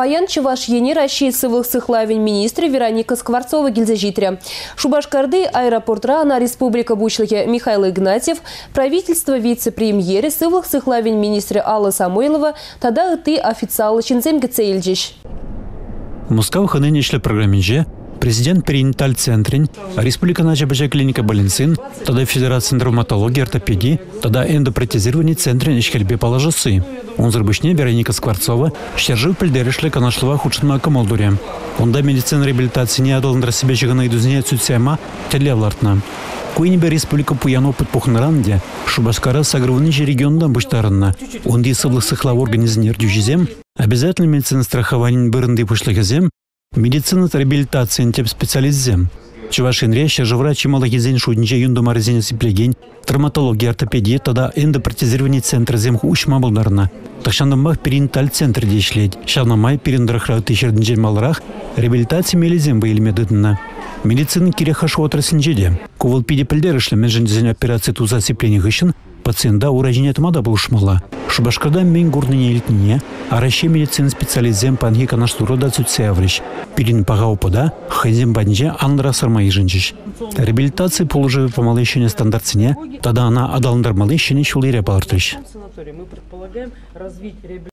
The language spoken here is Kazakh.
Паян Чувашьени Раши Сывлых Сыхлавин министры Вероника Скворцова Гильзажитря. Шубашкарды аэропортра на республика Бучлыхе Михаил Игнатьев, правительство вице-премьеры Сывлых Сыхлавин министр Алла Самойлова, тогда ты официалы Чинземге Цейльджиш. Мускавха нынешля программинже Президент перинаталь центрин, республика начабажа клиника больницин, тогда Федерация травматологии, ортопедии, тогда эндопротезирование центрин положысы. Он зарбышне Вероника Скворцова, щержив пілдерішлі канашлыва худшынма камалдуре. Онда медицина реабилитации не адалындыра себе жығына идузіне цуцяма теле лартна. Куйнебе республика пуян опыт пухнаранде, Шубаскара сагрывный же региондан баштарынна. Онди сыблық сыхлав организмнер дюжизем, обязательно медицина страхования бырынды пышлыгызем, Медицина реабилитациян теп специализзем. Чувашинре шажывра чимала кезен шудинче юнду марзене сиплеген, травматология, ортопедия, тада эндопротезирование центр зем учма булдарна. Тахшандамбах перинталь центр дешлед. Шавнамай периндрахрау тишердинче малрах реабилитация мелизем бейлмедыдна. Медицина кирехаш отраслинчеде. Кувал пиде пілдерішлі мен операция туза сиплени гышын, пациента уражение мада булышмала. Шубашкарда мен гурныне илтнине, араще медицина специализем панхи канаштуру да. Пирин пагау пода, хайзем банже андра сарма ижинчиш. Реабилитация положи помалещение стандартсине, тогда она адалындармалы щене шулыре балартыш.